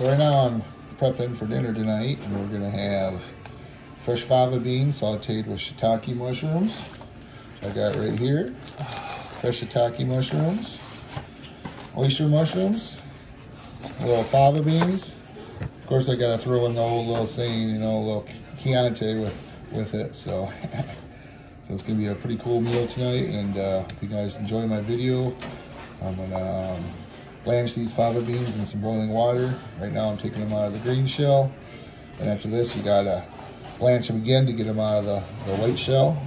Right now I'm prepping for dinner tonight, and we're gonna have fresh fava beans sauteed with shiitake mushrooms. I got right here, fresh shiitake mushrooms, oyster mushrooms, little fava beans. Of course, I gotta throw in the old little saying, you know, a little Chianti with with it. So, so it's gonna be a pretty cool meal tonight. And uh, if you guys enjoy my video, I'm gonna um, blanch these fava beans in some boiling water. Right now, I'm taking them out of the green shell. And after this, you gotta blanch them again to get them out of the, the white shell.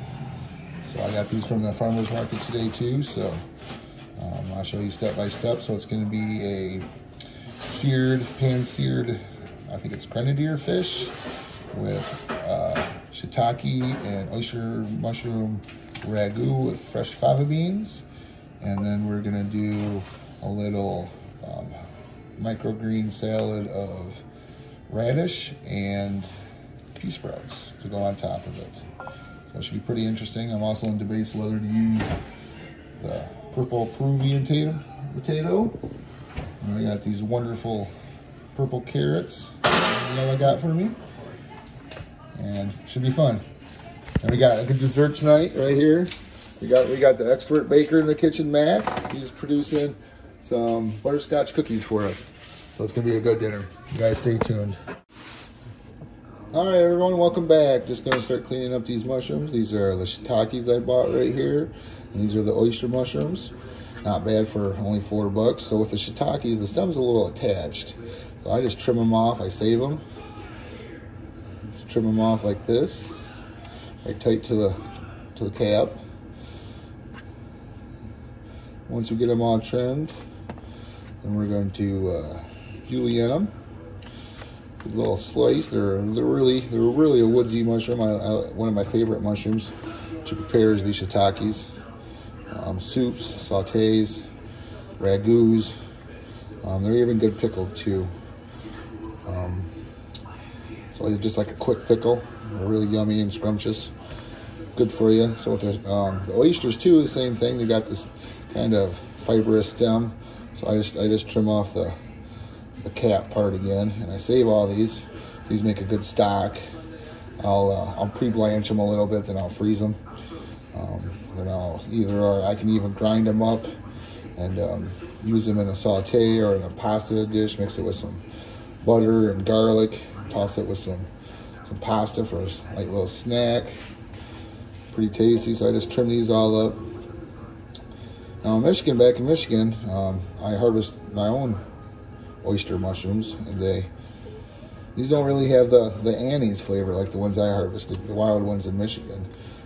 So I got these from the farmer's market today too. So um, I'll show you step by step. So it's gonna be a seared, pan-seared, I think it's grenadier fish with uh, shiitake and oyster mushroom ragu with fresh fava beans. And then we're gonna do a little um, microgreen salad of radish and pea sprouts to go on top of it. So it should be pretty interesting. I'm also in debate whether to use the purple Peruvian potato. And I got these wonderful purple carrots y'all got for me. And should be fun. And we got a good dessert tonight right here. We got we got the expert baker in the kitchen, Matt. He's producing some butterscotch cookies for us. So it's gonna be a good dinner. You guys stay tuned. All right, everyone, welcome back. Just gonna start cleaning up these mushrooms. These are the shiitakes I bought right here. And these are the oyster mushrooms. Not bad for only four bucks. So with the shiitakes, the stem's a little attached. So I just trim them off, I save them. Just trim them off like this. Right tight to the to the cap. Once we get them all trimmed, then we're going to uh, julienne them. A little slice. They're they're really they're really a woodsy mushroom. I, I, one of my favorite mushrooms to prepare is these shiitakes. Um, soups, sautés, ragouts. Um, they're even good pickled too. Um, so just like a quick pickle, really yummy and scrumptious. Good for you. So with the, um, the oysters too, the same thing. They got this kind of fibrous stem. So I just I just trim off the the cap part again, and I save all these. These make a good stock. I'll uh, I'll pre-blanch them a little bit, then I'll freeze them. Um, then I'll either or I can even grind them up and um, use them in a saute or in a pasta dish. Mix it with some butter and garlic. Toss it with some some pasta for a light little snack. Pretty tasty. So I just trim these all up. Now in Michigan, back in Michigan, um, I harvest my own oyster mushrooms, and they these don't really have the the anise flavor like the ones I harvested, the wild ones in Michigan.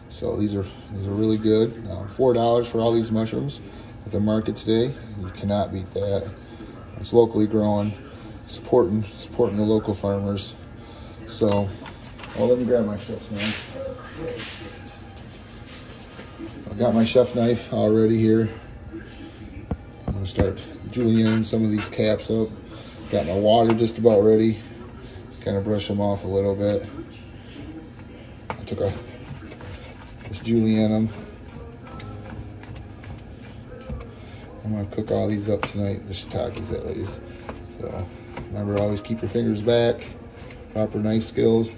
So these are these are really good. Uh, Four dollars for all these mushrooms at the market today. You cannot beat that. It's locally grown, supporting supporting the local farmers. So, well, let me grab my chef's knife. I got my chef knife already here. I'm gonna start julienne some of these caps up. Got my water just about ready. Kind of brush them off a little bit. I took a just julienne them. I'm gonna cook all these up tonight, the shiitakes at least. So remember, always keep your fingers back. Proper knife skills.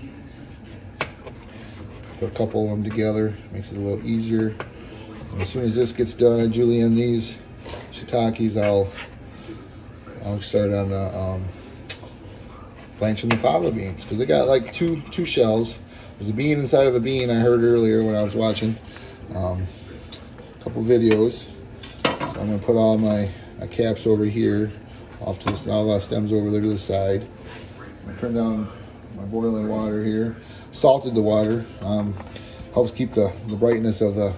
Put a couple of them together, makes it a little easier. And as soon as this gets done, julienne these shiitakes. I'll I'll start on the um, blanching the fava beans because they got like two two shells. There's a bean inside of a bean. I heard earlier when I was watching um, a couple videos. So I'm gonna put all my, my caps over here, off to this, all the stems over there to the side. I'm gonna turn down my boiling water here. Salted the water. Um, helps keep the, the brightness of the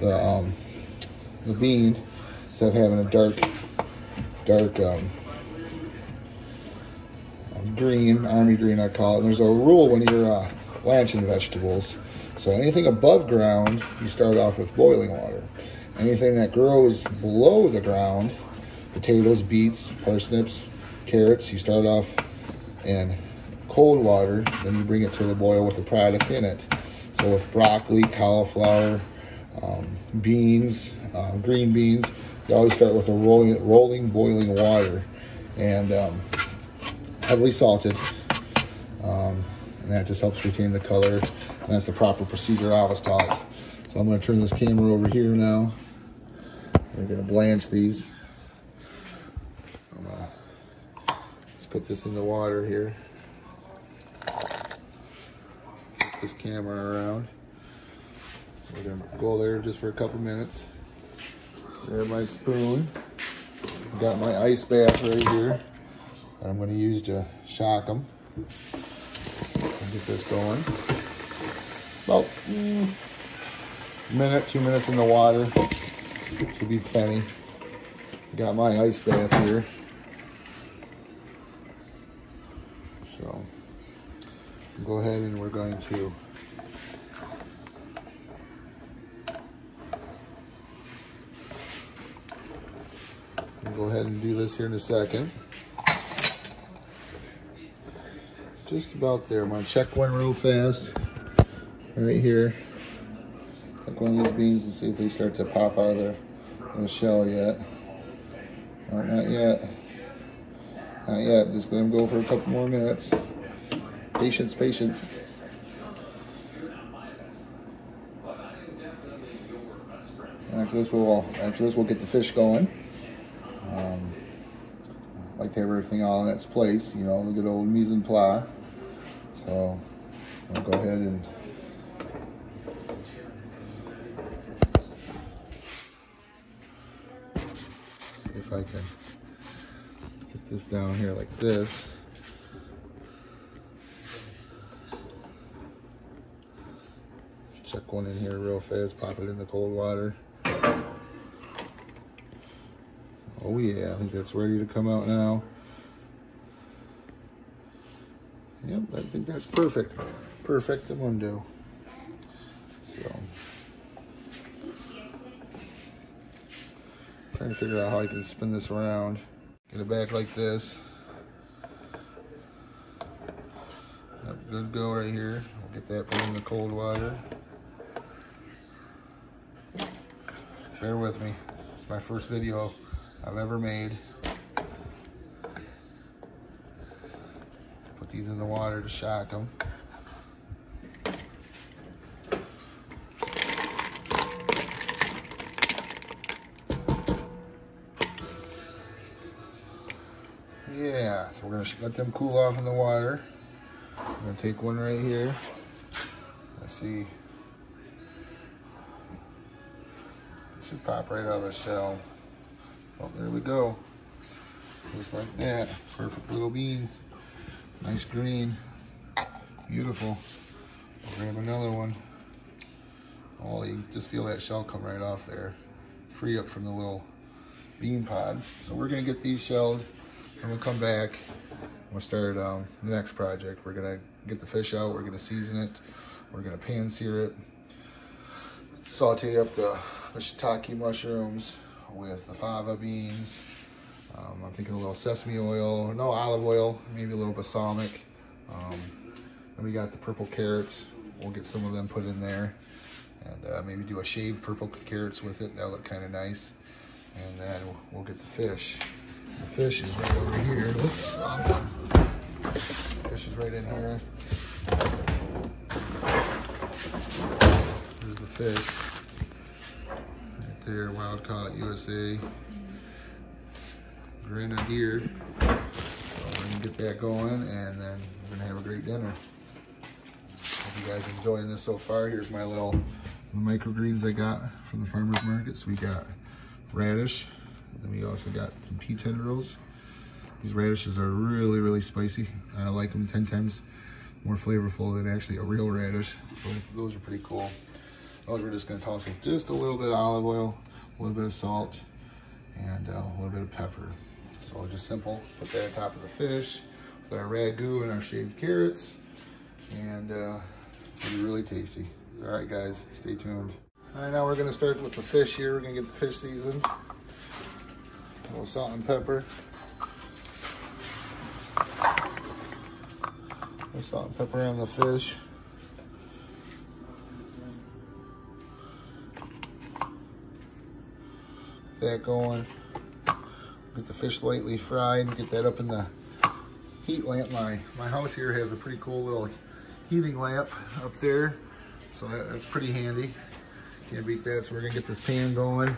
the um, the bean instead of having a dark dark um, green, army green I call it. And there's a rule when you're uh, blanching vegetables. So anything above ground, you start off with boiling water. Anything that grows below the ground, potatoes, beets, parsnips, carrots, you start off in cold water, then you bring it to the boil with the product in it. So with broccoli, cauliflower, um, beans, um, green beans, you always start with a rolling, rolling boiling water. And um, heavily salted. Um, and that just helps retain the color. And that's the proper procedure I was taught. So I'm gonna turn this camera over here now. We're gonna blanch these. Gonna, let's put this in the water here. This camera around. We're gonna go there just for a couple minutes. Grab my spoon. Got my ice bath right here. That I'm gonna use to shock them. Get this going. About mm, minute, two minutes in the water. Should be plenty. Got my ice bath here. Go ahead and we're going to go ahead and do this here in a second. Just about there. I'm gonna check one real fast. Right here. Check one of these beans and see if they start to pop out of their, shell yet. Not yet. Not yet. Just let them go for a couple more minutes. Patience, patience. After this, we'll after this we'll get the fish going. Um, like to have everything all in its place, you know, the good old mise en place. So I'll go ahead and see if I can get this down here like this. Check one in here real fast, pop it in the cold water. Oh yeah, I think that's ready to come out now. Yep, I think that's perfect. Perfect mundo. So, trying to figure out how I can spin this around. Get it back like this. Yep, good go right here. I'll get that put in the cold water. Bear with me. It's my first video I've ever made. Put these in the water to shock them. Yeah, so we're gonna let them cool off in the water. I'm gonna take one right here. Let's see. Pop right out of the shell. Oh, there we go. Just like that. Perfect little bean. Nice green. Beautiful. I'll grab another one. Oh, you just feel that shell come right off there. Free up from the little bean pod. So we're gonna get these shelled. I'm gonna come back. We'll start um, the next project. We're gonna get the fish out. We're gonna season it. We're gonna pan sear it. Saute up the, the shiitake mushrooms with the fava beans. Um, I'm thinking a little sesame oil, no olive oil, maybe a little balsamic. Um, then we got the purple carrots. We'll get some of them put in there and uh, maybe do a shaved purple carrots with it. That'll look kind of nice. And then we'll, we'll, get the fish. The fish is right over here. Oops, Fish is right in here. There's the fish there, Wild Caught USA. Grenadier. So we're gonna get that going and then we're gonna have a great dinner. Hope you guys enjoying this so far. Here's my little microgreens I got from the farmer's market. So we got radish, then we also got some pea tendrils. These radishes are really, really spicy. I like them 10 times more flavorful than actually a real radish. So those are pretty cool. Those we're just gonna toss with just a little bit of olive oil, a little bit of salt, and uh, a little bit of pepper. So just simple, put that on top of the fish with our ragu and our shaved carrots, and uh, gonna be really tasty. All right, guys, stay tuned. All right, now we're gonna start with the fish here. We're gonna get the fish seasoned. A little salt and pepper. salt and pepper on the fish. That going. Get the fish lightly fried, and get that up in the heat lamp. My, my house here has a pretty cool little heating lamp up there. So that, that's pretty handy. Can't beat that. So we're gonna get this pan going.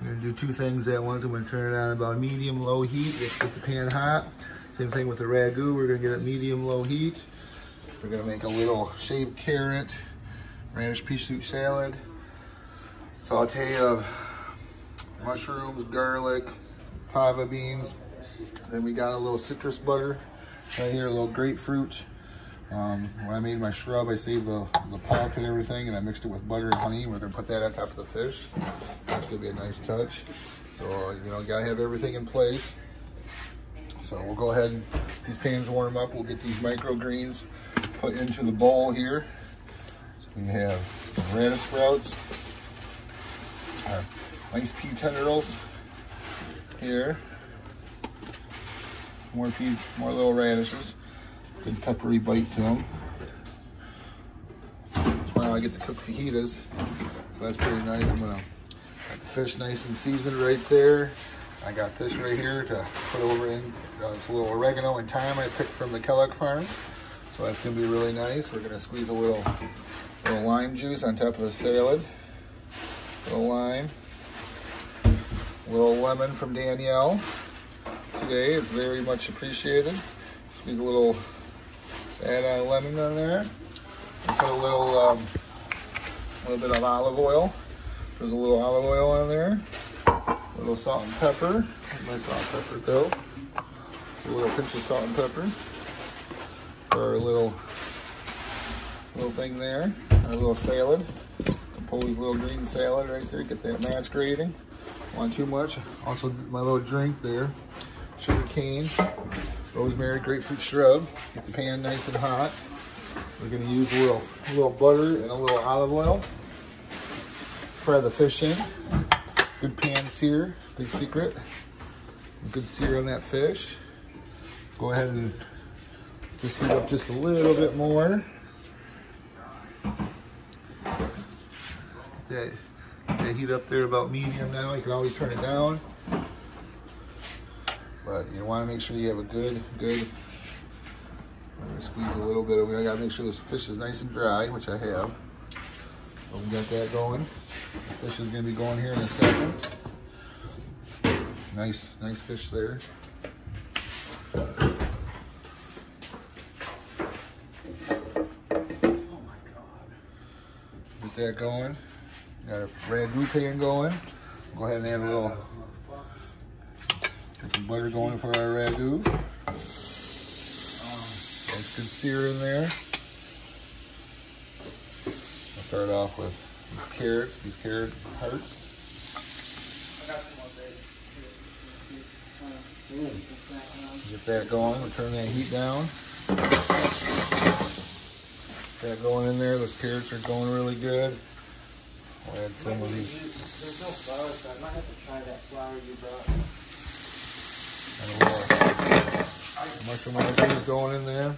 I'm gonna do two things at once. I'm gonna turn it on about medium low heat, get, the pan hot. Same thing with the ragu. We're gonna get it medium low heat. We're gonna make a little shaved carrot, radish pea soup salad, saute of mushrooms, garlic, fava beans. Then we got a little citrus butter right here, a little grapefruit. Um, when I made my shrub, I saved the, the pulp and everything, and I mixed it with butter and honey. We're gonna put that on top of the fish. That's gonna be a nice touch. So, you know, gotta have everything in place. So we'll go ahead and these pans warm up. We'll get these microgreens put into the bowl here. So we have radish sprouts, nice pea tendrils here. More pea, more little radishes. Good peppery bite to them. That's why I get to cook fajitas. So that's pretty nice. I'm gonna got the fish nice and seasoned right there. I got this right here to put over in. Uh, it's a little oregano and thyme I picked from the Kellogg farm. So that's gonna be really nice. We're gonna squeeze a little, little lime juice on top of the salad. A little lime. Little lemon from Danielle today. It's very much appreciated. Squeeze a little, add a lemon on there. And put a little, um, a little bit of olive oil. There's a little olive oil on there. A little salt and pepper. My salt and pepper go? A little pinch of salt and pepper. For our little, little thing there. Our little salad. Napoli's little green salad right there. Get that masquerading. Want too much. Also my little drink there. Sugar cane, rosemary, grapefruit shrub. Get the pan nice and hot. We're gonna use a little, a little butter and a little olive oil. Fry the fish in. Good pan sear, big secret. Good sear on that fish. Go ahead and just heat up just a little bit more. Get heat up there about medium now. You can always turn it down. But you want to make sure you have a good, good, squeeze a little bit of it. I got to make sure this fish is nice and dry, which I have. So we got that going. The fish is going to be going here in a second. Nice, nice fish there. Oh my god get that going. Got a ragu pan going. Go ahead and add a little Get some butter going for our ragu. Um, nice good sear in there. I'll start off with these carrots, these carrot hearts. Get that going, we'll turn that heat down. Get that going in there, those carrots are going really good. I'll add some of these. There's no flour, so I might have to try that flour you brought. And a little mushroom is going in there.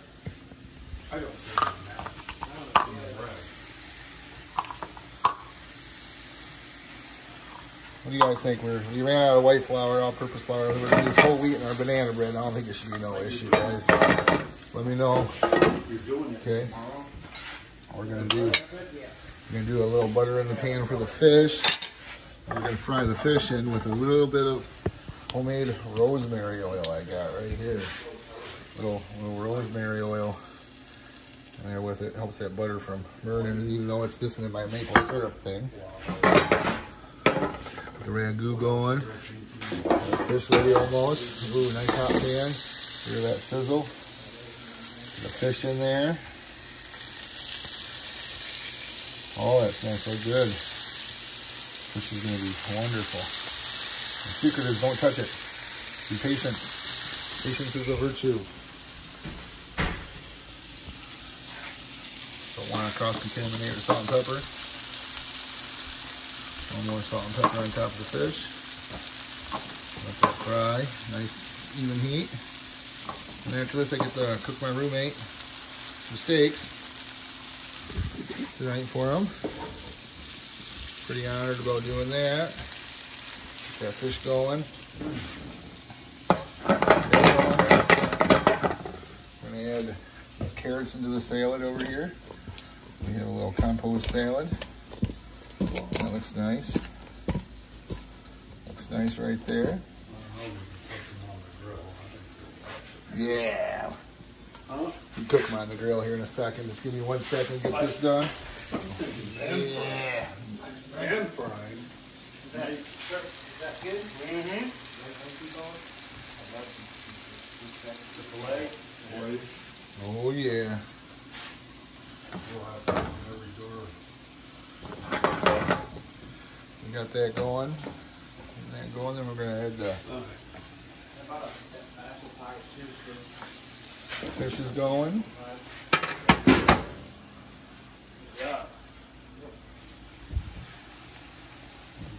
I don't think that. I don't think. What do you guys think? We're, we ran out of white flour, all-purpose flour. We're use whole wheat in our banana bread. I don't think it should be no issue, guys. Let me know. You're doing it Okay. tomorrow. We're gonna do. We're gonna do a little butter in the pan for the fish. We're gonna fry the fish in with a little bit of homemade rosemary oil I got right here. Little little rosemary oil in there with it. Helps that butter from burning, even though it's dissonant my maple syrup thing. The ragu going. Fish ready almost. Ooh, nice hot pan. Hear that sizzle. The fish in there. Oh, that smells so good. This is gonna be wonderful. The secret is don't touch it. Be patient. Patience is a virtue. Don't want to cross-contaminate the salt and pepper. One more salt and pepper on top of the fish. Let that fry. Nice even heat. And after this, I get to cook my roommate some steaks tonight for him. Pretty honored about doing that. Get that fish going. Going. add these carrots into the salad over here. We have a little compost salad. That looks nice. Looks nice right there. I don't know, we can put them on the grill. I think Yeah. Huh? You cook them on the grill here in a second. Just give me one second to get this done. Yeah. And fried. Is that, is that good? Mm-hmm. The filet? Boy, Oh yeah. we'll have to open every door. We got that going. Getting that going. Then we're gonna add the fish is going.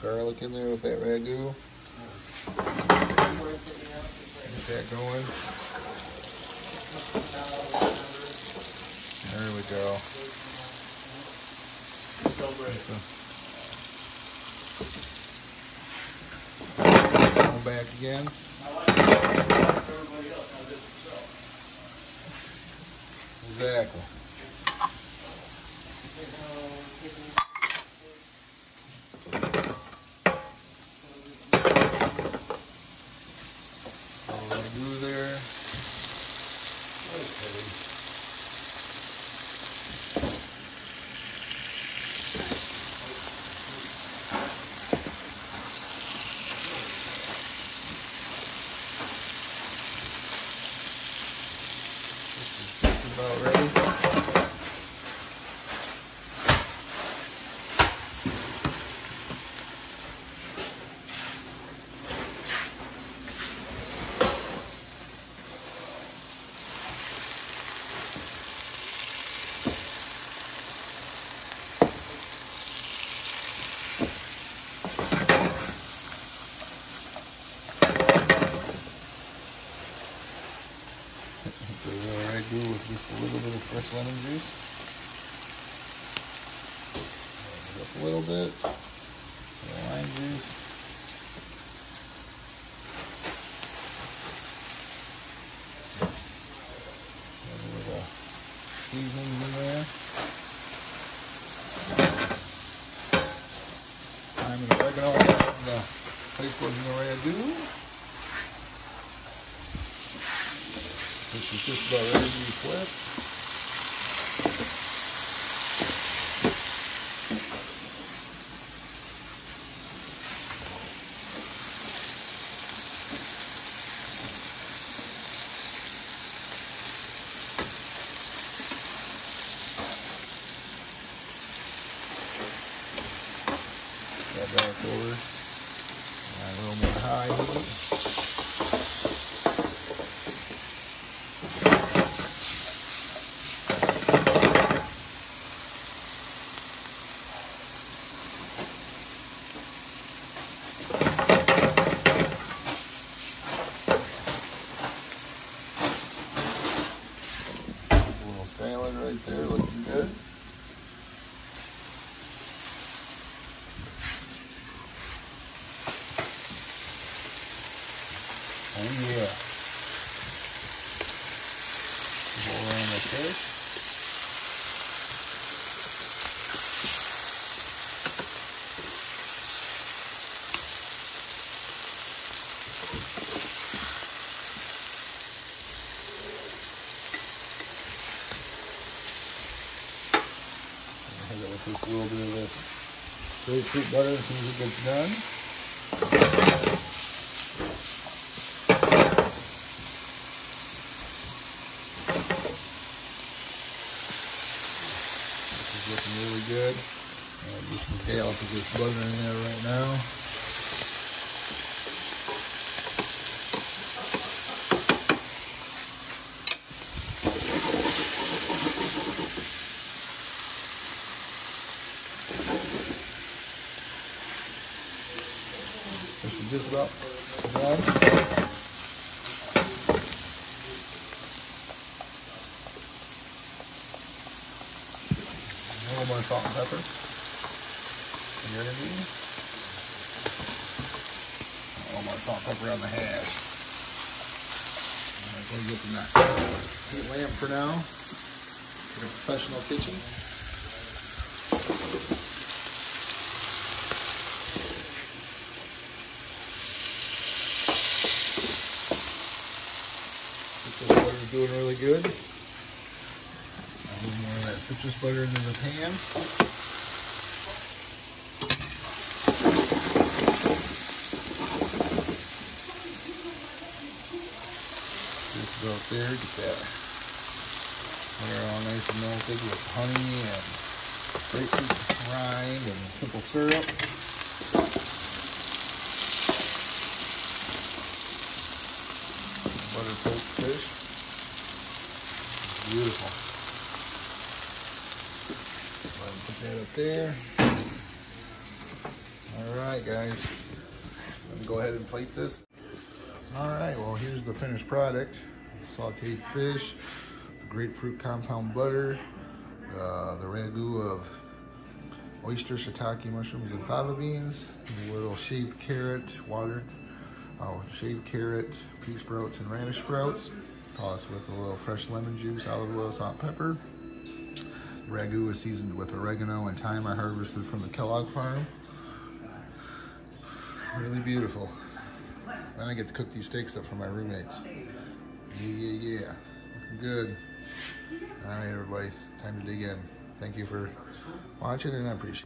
Garlic in there with that ragu. Get that going. There we go. Go back again. I like it. Everybody else, I just myself. Exactly. Little ragu there. Just about ready. So what I do with just a little bit of fresh lemon juice. Warm it Up a little bit. Little lime juice. A little bit of in there. Thyme and oregano and the place in the ragu. This is just about ready to be flipped. That back over. Add a little more high heat. A little salad right there, looking good. Oh yeah. Roll around the fish. Hit it with just a little bit of this grapefruit butter as soon as it gets done. This is looking really good. Uh, just Mikhail to just butter in there right now. This is just about done. A little more salt and pepper. And be a little more salt and pepper on the hash. We We'll get the nut. Heat lamp for now. In a professional kitchen. Doing really good. A little more of that citrus butter into the pan. Just up there, get that butter all nice and melted with honey and grapefruit rind and simple syrup. Butter poached fish. Beautiful. Put that up there. All right, guys. Let me go ahead and plate this. All right, well, here's the finished product. Sauteed fish, the grapefruit compound butter, uh, the ragu of oyster, shiitake mushrooms, and fava beans, a little shaved carrot, watered, oh, shaved carrot, pea sprouts, and radish sprouts. Tossed with a little fresh lemon juice, olive oil, salt, pepper. Ragu is seasoned with oregano and thyme I harvested from the Kellogg farm. Really beautiful. Then I get to cook these steaks up for my roommates. Yeah, yeah, yeah. Looking good. All right, everybody. Time to dig in. Thank you for watching, and I appreciate it.